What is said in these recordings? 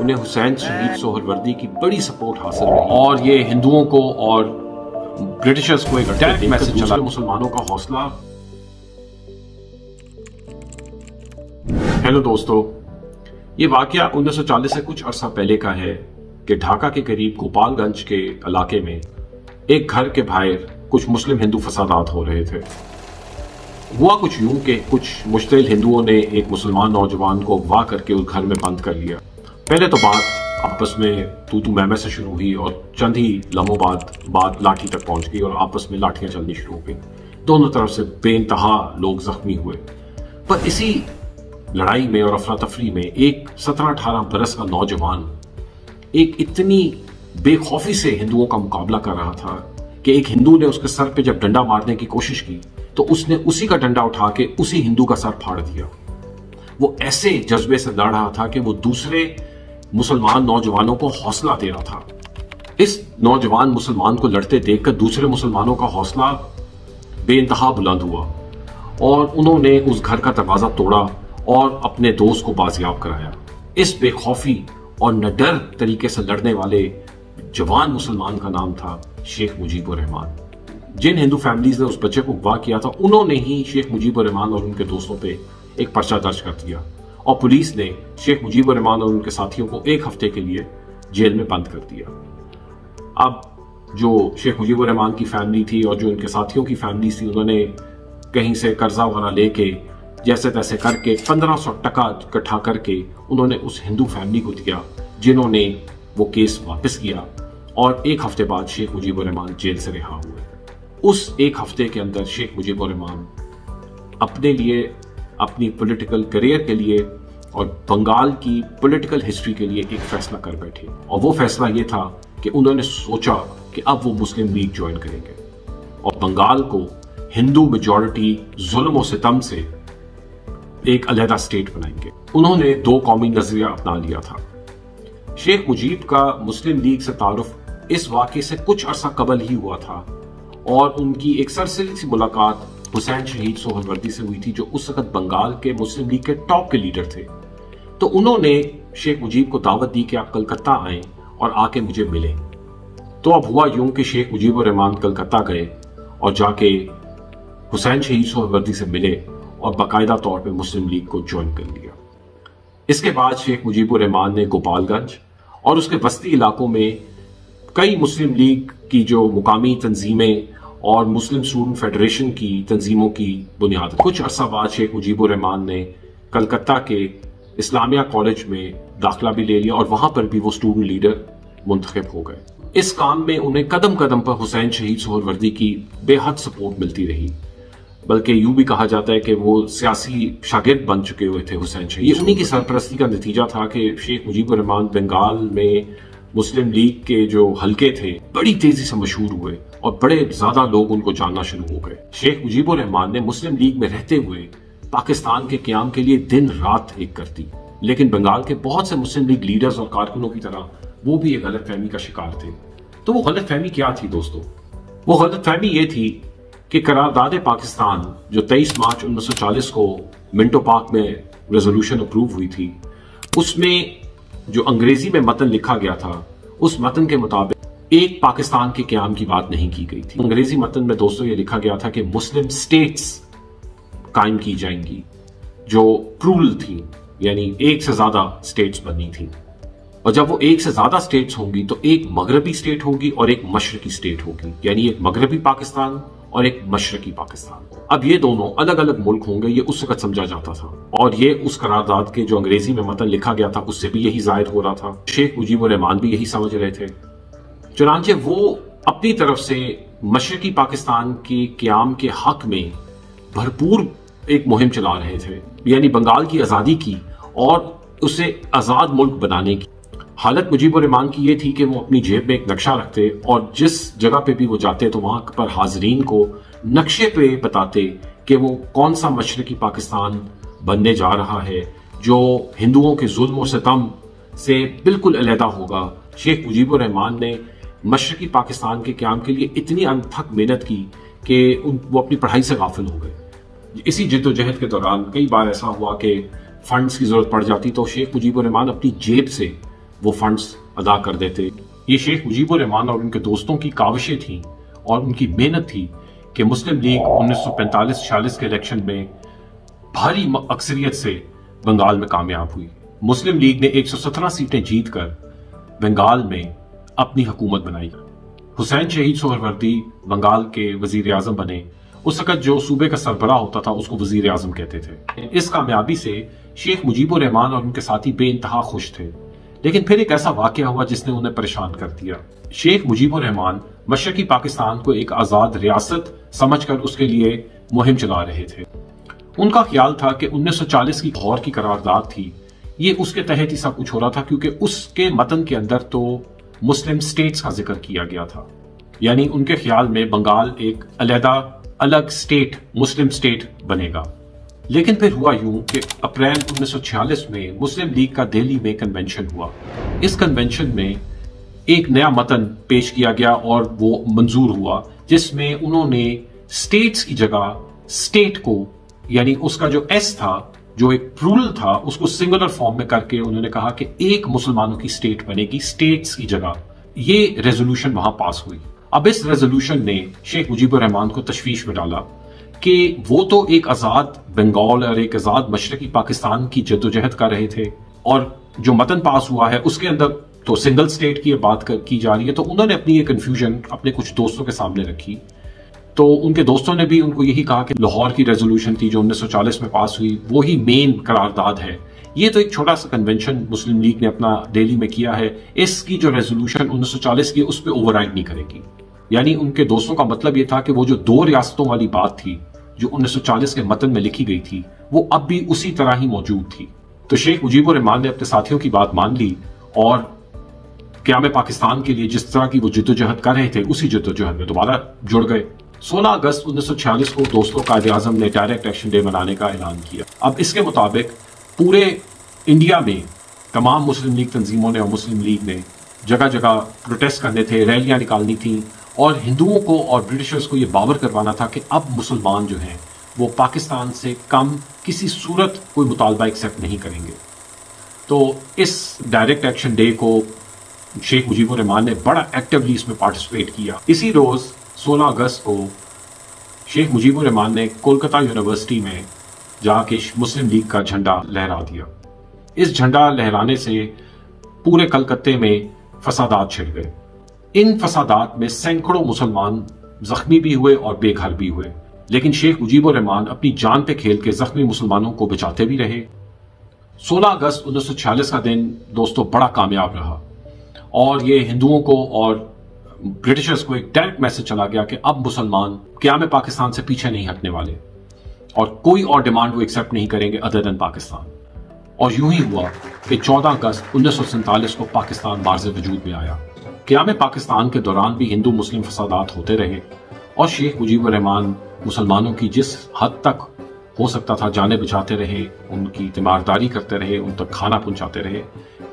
उन्हें हुसैन शहीद सोहरवर्दी की बड़ी सपोर्ट हासिल रही। और ये हिंदुओं को और ब्रिटिशर्स को एक अटैक मैसेज चला। मुसलमानों का हौसला। हेलो दोस्तों ये वाकया 1940 से कुछ अरसा पहले का है कि ढाका के करीब गोपालगंज के इलाके में एक घर के बाहर कुछ मुस्लिम हिंदू फसादात हो रहे थे। हुआ कुछ यूँ कि कुछ मुश्तिल हिंदुओं ने एक मुसलमान नौजवान को अगवा करके उस घर में बंद कर लिया। पहले तो बात आपस में तू तू मैमे से शुरू हुई और चंद ही लम्हों बाद बात लाठी तक पहुँच गई और आपस में लाठियाँ चलनी शुरू हो गई। दोनों तरफ़ से बेनतहा लोग जख्मी हुए। पर इसी लड़ाई में और अफरा तफरी में एक सत्रह अठारह बरस का नौजवान एक इतनी बेखौफी से हिंदुओं का मुकाबला कर रहा था कि एक हिंदू ने उसके सर पे जब डंडा मारने की कोशिश की तो उसने उसी का डंडा उठा के उसी हिंदू का सर फाड़ दिया। वो ऐसे जज्बे से लड़ रहा था कि वो दूसरे मुसलमान नौजवानों को हौसला दे रहा था। इस नौजवान मुसलमान को लड़ते देखकर दूसरे मुसलमानों का हौसला बेइंतहा बुलंद हुआ और उन्होंने उस घर का दरवाज़ा तोड़ा और अपने दोस्त को बाजियाब कराया। इस बेखौफी और नडर तरीके से लड़ने वाले जवान मुसलमान का नाम था शेख मुजीबुर रहमान। जिन हिंदू फैमिलीज़ ने उस बच्चे को अगवा किया था, उन्होंने ही शेख मुजीबुर रहमान और उनके दोस्तों पे एक पर्चा दर्ज कर दिया। और पुलिस ने शेख मुजीबुर रहमान और उनके साथियों को एक हफ़्ते के लिए जेल में बंद कर दिया। अब जो शेख मुजीबुर रहमान की फैमिली थी और जो उनके साथियों की फैमिली थी, उन्होंने कहीं से कर्जा वगैरह लेके, जैसे तैसे करके पंद्रह सौ टका इकट्ठा करके उन्होंने उस हिंदू फैमिली को दिया, जिन्होंने वो केस वापस किया और एक हफ़्ते बाद शेख मुजीबुर रहमान जेल से रिहा हुए। उस एक हफ़्ते के अंदर शेख मुजीबुर रहमान अपने लिए, अपनी पॉलिटिकल करियर के लिए और बंगाल की पॉलिटिकल हिस्ट्री के लिए एक फैसला कर बैठे। और वो फैसला ये था कि उन्होंने सोचा कि अब वो मुस्लिम लीग ज्वाइन करेंगे। और बंगाल को हिंदू मेजोरिटी जुल्म और सितम से एक अलहदा स्टेट बनाएँगे। उन्होंने दो कौमी नज़रिया अपना लिया था। शेख मुजीब का मुस्लिम लीग से तारुफ इस वाक्य से कुछ अरसा कबल ही हुआ था और उनकी एक सरसरी सी मुलाकात हुसैन शहीद सोहरवर्दी से हुई थी, जो उस वक्त बंगाल के मुस्लिम लीग के टॉप के लीडर थे। तो उन्होंने शेख मुजीब को दावत दी कि आप कलकत्ता आए और आके मुझे मिले। तो अब हुआ यूँ कि शेख मुजीब रहमान कलकत्ता गए और जाके हुसैन शहीद सोहरवर्दी से मिले और बाकायदा तौर पे मुस्लिम लीग को ज्वाइन कर लिया। इसके बाद शेख मुजीबुर रहमान ने गोपालगंज और उसके बस्ती इलाकों में कई मुस्लिम लीग की जो मुकामी तंजीमें और मुस्लिम स्टूडेंट फेडरेशन की तंजीमों की बुनियाद कुछ अरसा बाद शेख मुजीबुर रहमान ने कलकत्ता के इस्लामिया कॉलेज में दाखिला भी ले लिया और वहाँ पर भी वो स्टूडेंट लीडर मुंतखब हो गए। इस काम में उन्हें कदम कदम पर हुसैन शहीद सोहरवर्दी की बेहद सपोर्ट मिलती रही बल्कि यूँ भी कहा जाता है कि वो सियासी शागिर्द बन चुके हुए थे हुसैन शहीद उन्हीं की सरपरस्ती का नतीजा था कि शेख मुजीबुर रहमान बंगाल में मुस्लिम लीग के जो हल्के थे, बड़ी तेज़ी से मशहूर हुए और बड़े ज़्यादा लोग उनको जानना शुरू हो गए। शेख मुजीबुर रहमान ने मुस्लिम लीग में रहते हुए पाकिस्तान के क्याम के लिए दिन रात एक करती लेकिन बंगाल के बहुत से मुस्लिम लीग लीडर्स और कारकुनों की तरह वो भी एक गलत फहमी का शिकार थे। तो वो गलत फहमी क्या थी दोस्तों? वो गलत फहमी ये थी कि करारदाद पाकिस्तान, जो 23 मार्च 1940 को मिंटो पार्क में रेजोल्यूशन अप्रूव हुई थी, उसमें जो अंग्रेज़ी में मतन लिखा गया था, उस मतन के मुताबिक एक पाकिस्तान के क्याम की बात नहीं की गई थी। अंग्रेज़ी मतन में दोस्तों ये लिखा गया था कि मुस्लिम स्टेट्स कायम की जाएँगी, जो प्रूल थी, यानी एक से ज़्यादा स्टेट्स बननी थी। और जब वो एक से ज़्यादा स्टेट्स होंगी तो एक मगरबी स्टेट होगी और एक मशरकी स्टेट होगी, यानी एक मगरबी पाकिस्तान और एक मशरकी पाकिस्तान। अब ये दोनों अलग अलग मुल्क होंगे, ये उस वक्त समझा जाता था। और ये उस करारदाद के जो अंग्रेज़ी में मतन लिखा गया था, उससे भी यही ज़ाहिर हो रहा था। शेख मुजीब रहमान भी यही समझ रहे थे। चुनाचे वो अपनी तरफ़ से मशरकी पाकिस्तान के क्याम के हक में भरपूर एक मुहिम चला रहे थे। यानी बंगाल की आज़ादी की और उसे आज़ाद मुल्क बनाने की। हालत मुजीबर रहमान की ये थी कि वो अपनी जेब में एक नक्शा रखते और जिस जगह पे भी वो जाते तो वहाँ पर हाजरीन को नक्शे पे बताते कि वो कौन सा मशरकी पाकिस्तान बनने जा रहा है, जो हिंदुओं के जुल्म सितम से बिल्कुल अलहदा होगा। शेख मुजीबर रहमान ने मशरकी पाकिस्तान के क्याम के लिए इतनी अनथक मेहनत की कि वो अपनी पढ़ाई से गाफिल हो गए। इसी जद्दोजहद के दौरान कई बार ऐसा हुआ कि फंड्स की ज़रूरत पड़ जाती तो शेख मुजीबुर रहमान अपनी जेब से वो फंड्स अदा कर देते। ये शेख मुजीबुर रहमान और उनके दोस्तों की काविशें थी और उनकी मेहनत थी कि मुस्लिम लीग 1945-46 के इलेक्शन में भारी अक्सरियत से बंगाल में कामयाब हुई। मुस्लिम लीग ने 117 सीटें जीतकर बंगाल में अपनी हुकूमत बनाई। हुसैन शहीद सोहरवर्दी बंगाल के वज़ीर आज़म बने। उस वक्त जो सूबे का सरबरा होता था, उसको वज़ीर आज़म कहते थे। इस कामयाबी से शेख मुजीबुर रहमान और उनके साथी बेइंतहा खुश थे। लेकिन फिर एक ऐसा वाक्य हुआ जिसने उन्हें परेशान कर दिया। शेख मुजीबुर रहमान मशरकी पाकिस्तान को एक आज़ाद रियासत समझकर उसके लिए मुहिम चला रहे थे। उनका ख्याल था कि 1940 की लाहौर की करारदाद थी। ये उसके तहत ही सब कुछ हो रहा था क्योंकि उसके मतन के अंदर तो मुस्लिम स्टेट्स का ज़िक्र किया गया था। यानी उनके ख्याल में बंगाल एक अलहदा, अलग स्टेट, मुस्लिम स्टेट बनेगा। लेकिन फिर हुआ यूँ कि अप्रैल 1946 में मुस्लिम लीग का दिल्ली में कन्वेंशन हुआ। इस कन्वेंशन में एक नया मतन पेश किया गया और वो मंजूर हुआ, जिसमें उन्होंने स्टेट्स की जगह स्टेट को, यानी उसका जो एस था, जो एक प्रूरल था, उसको सिंगुलर फॉर्म में करके उन्होंने कहा कि एक मुसलमानों की स्टेट बनेगी स्टेट्स की जगह। ये रेजोल्यूशन वहाँ पास हुई। अब इस रेजोल्यूशन ने शेख मुजीबुर रहमान को तशवीश में डाला। कि वो तो एक आज़ाद बंगाल और एक आज़ाद मशरकी पाकिस्तान की जद्दोजहद कर रहे थे और जो मतन पास हुआ है उसके अंदर तो सिंगल स्टेट की बात कर, की जा रही है तो उन्होंने अपनी ये कंफ्यूजन अपने कुछ दोस्तों के सामने रखी। तो उनके दोस्तों ने भी उनको यही कहा कि लाहौर की रेजोल्यूशन थी जो 1940 में पास हुई वो ही मेन करारदाद है। ये तो एक छोटा सा कन्वेंशन मुस्लिम लीग ने अपना दिल्ली में किया है। इसकी जो रेजोल्यूशन 1940 की उस पर ओवरराइड नहीं करेगी। यानी उनके दोस्तों का मतलब ये था कि वो जो दो रियासतों वाली बात थी जो 1940 के मतन में लिखी गई थी, वो अब भी उसी तरह ही मौजूद थी। तो शेख मुजीबुर रहमान ने अपने साथियों की बात मान ली और क्या में पाकिस्तान के लिए जिस तरह की वो जिद्दोजहद कर रहे थे, उसी जिद्दोजहद में दोबारा जुड़ गए। 16 अगस्त 1946 को दोस्तों कायद आज़म ने डायरेक्ट एक्शन डे मनाने का ऐलान किया। अब इसके मुताबिक पूरे इंडिया में तमाम मुस्लिम लीग तंजीमों ने और मुस्लिम लीग ने जगह जगह प्रोटेस्ट करने थे, रैलियाँ निकालनी थी और हिंदुओं को और ब्रिटिशर्स को ये बावर करवाना था कि अब मुसलमान जो हैं, वो पाकिस्तान से कम किसी सूरत कोई मुतालबा एक्सेप्ट नहीं करेंगे। तो इस डायरेक्ट एक्शन डे को शेख मुजीबुर रहमान ने बड़ा एक्टिवली इसमें पार्टिसिपेट किया। इसी रोज 16 अगस्त को शेख मुजीबुर रहमान ने कोलकाता यूनिवर्सिटी में जाके मुस्लिम लीग का झंडा लहरा दिया। इस झंडा लहराने से पूरे कलकत्ते में फसादात छिड़ गए। इन फसादात में सैकड़ों मुसलमान जख्मी भी हुए और बेघर भी हुए। लेकिन शेख मुजीबुर रहमान अपनी जान पे खेल के जख्मी मुसलमानों को बचाते भी रहे। 16 अगस्त 1946 का दिन दोस्तों बड़ा कामयाब रहा। और ये हिंदुओं को और ब्रिटिशर्स को एक डायरेक्ट मैसेज चला गया कि अब मुसलमान क्या में पाकिस्तान से पीछे नहीं हटने वाले और कोई और डिमांड वो एक्सेप्ट नहीं करेंगे अदर देन पाकिस्तान। और यूँ ही हुआ कि 14 अगस्त उन्नीस सौ सैंतालीस को पाकिस्तान बारज वजूद में आया। क्याम पाकिस्तान के दौरान भी हिंदू मुस्लिम फसादात होते रहे और शेख मुजीबुर रहमान मुसलमानों की जिस हद तक हो सकता था, जाने बचाते रहे, उनकी तीमारदारी करते रहे, उन तक खाना पहुंचाते रहे।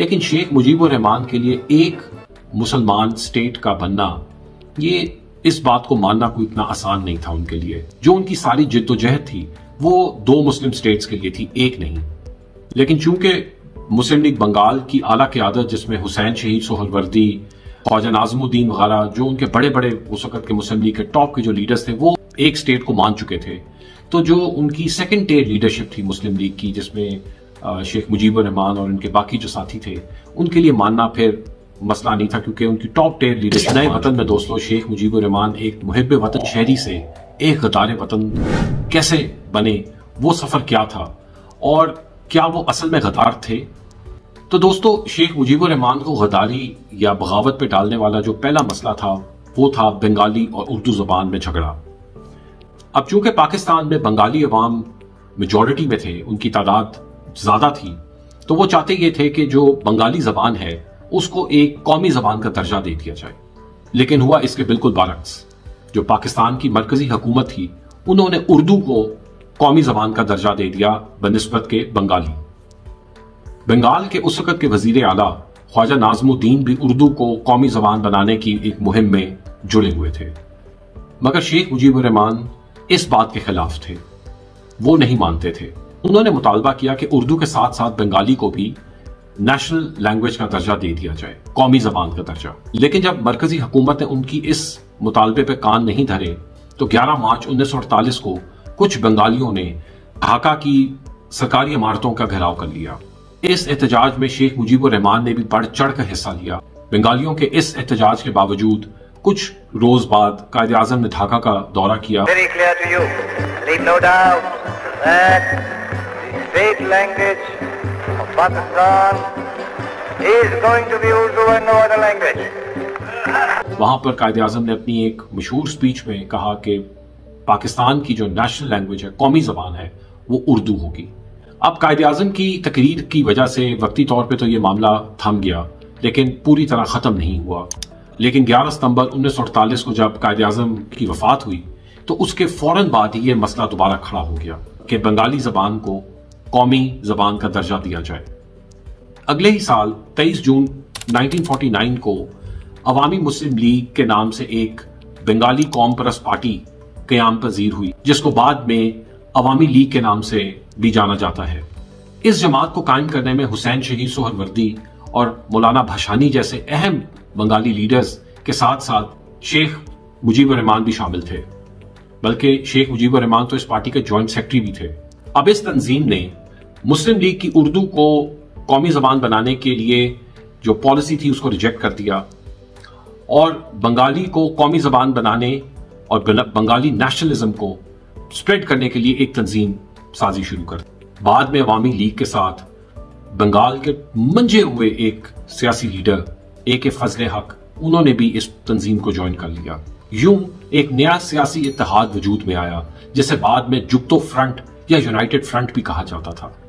लेकिन शेख मुजीबुर रहमान के लिए एक मुसलमान स्टेट का बनना, ये इस बात को मानना कोई इतना आसान नहीं था उनके लिए। जो उनकी सारी जिद्दोजहद थी, वो दो मुस्लिम स्टेट्स के लिए थी, एक नहीं। लेकिन चूँकि मुस्लिम लीग बंगाल की आला क्यादत, जिसमें हुसैन शहीद सोहलवर्दी ख्वाजा नाजमुद्दीन वगैरह, जो उनके बड़े बड़े उस वक्त के मुस्लिम लीग के टॉप के जो लीडर्स थे, वो एक स्टेट को मान चुके थे। तो जो उनकी सेकेंड टेयर लीडरशिप थी मुस्लिम लीग की, जिसमें शेख मुजीबुर रहमान और उनके बाकी जो साथी थे, उनके लिए मानना फिर मसला नहीं था, क्योंकि उनकी टॉप टेयर लीडरशिप नए वतन में दोस्तों, शेख मुजीबुर रहमान एक मुहब वतन शहरी से एक गदार वतन कैसे बने, वो सफ़र क्या था? और क्या वो असल में गदार थे? तो दोस्तों, शेख मुजीबुर रहमान को गदारी या बगावत पे डालने वाला जो पहला मसला था, वो था बंगाली और उर्दू जबान में झगड़ा। अब चूँकि पाकिस्तान में बंगाली अवाम मेजोरिटी में थे, उनकी तादाद ज़्यादा थी तो वो चाहते ये थे कि जो बंगाली जबान है, उसको एक कौमी जबान का दर्जा दे दिया जाए। लेकिन हुआ इसके बिल्कुल बारक्स। जो पाकिस्तान की मरकजी हुकूमत थी, उन्होंने उर्दू को कौमी जबान का दर्जा दे दिया, बनस्बत के बंगाली। बंगाल के उस वक्त के वज़ीर आला ख्वाजा नाजमुद्दीन भी उर्दू को कौमी जबान बनाने की एक मुहिम में जुड़े हुए थे। मगर शेख मुजीबुर रहमान इस बात के खिलाफ थे। वो नहीं मानते थे। उन्होंने मुतालबा किया कि उर्दू के साथ साथ बंगाली को भी नेशनल लैंग्वेज का दर्जा दे दिया जाए, कौमी जबान का दर्जा। लेकिन जब मरकजी हुकूमत ने उनकी इस मुतालबे पर कान नहीं धरे तो 11 मार्च 1948 को कुछ बंगालियों ने ढाका की सरकारी इमारतों का घेराव कर लिया। इस एहतजाज में शेख मुजीबुर रहमान ने भी बढ़ चढ़ कर हिस्सा लिया। बंगालियों के इस एहतजाज के बावजूद कुछ रोज बाद कायद आज़म ने ढाका का दौरा किया। वहाँ पर कायद आज़म ने अपनी एक मशहूर स्पीच में कहा कि पाकिस्तान की जो नेशनल लैंग्वेज है कौमी जबान है वो उर्दू होगी। अब कायद अजम की तकरीर की वजह से वक्ती तौर पर तो ये मामला थम गया, लेकिन पूरी तरह खत्म नहीं हुआ। लेकिन 11 सितंबर उन्नीस सौ अड़तालीस को जब कायद आज़म की वफात हुई तो उसके फ़ौरन बाद ही ये मसला दोबारा खड़ा हो गया कि बंगाली जबान को कौमी जबान का दर्जा दिया जाए। अगले ही साल 23 जून 1949 को अवामी मुस्लिम लीग के नाम से एक बंगाली कौम परस्त पार्टी क्याम पजीर हुई, जिसको बाद में अवामी लीग के नाम से भी जाना जाता है। इस जमात को कायम करने में हुसैन शहीद सोहरवर्दी और मौलाना भाषानी जैसे अहम बंगाली लीडर्स के साथ साथ शेख मुजीबर रहमान भी शामिल थे। बल्कि शेख मुजीबर रहमान तो इस पार्टी के ज्वाइंट सेक्रेटरी भी थे। अब इस तंजीम ने मुस्लिम लीग की उर्दू को कौमी जबान बनाने के लिए जो पॉलिसी थी उसको रिजेक्ट कर दिया और बंगाली को कौमी जबान बनाने और बंगाली नेशनलिज्म को स्प्रेड करने के लिए एक तंजीम साजी शुरू कर बाद में अवामी लीग के साथ बंगाल के मंजे हुए एक सियासी लीडर, ए के फजल हक, उन्होंने भी इस तंजीम को ज्वाइन कर लिया। यूँ एक नया सियासी इतिहाद वजूद में आया, जिसे बाद में जुगतो फ्रंट या यूनाइटेड फ्रंट भी कहा जाता था।